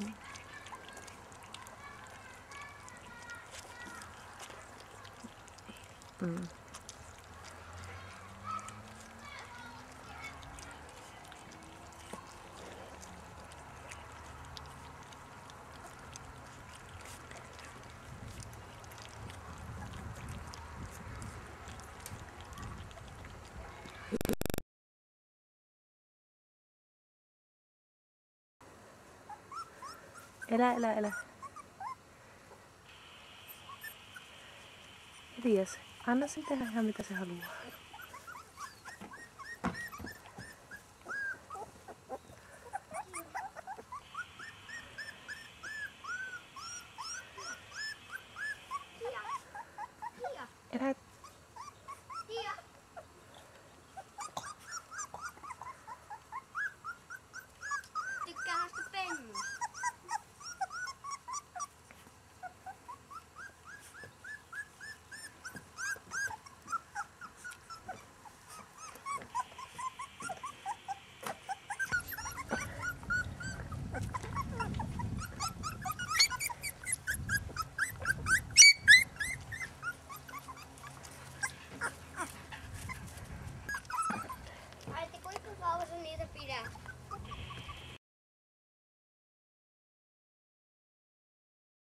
me. Mm. Elä, elä, elä. Elias, anna sen tehdä ihan mitä se haluaa. Elä,